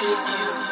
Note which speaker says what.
Speaker 1: hate you.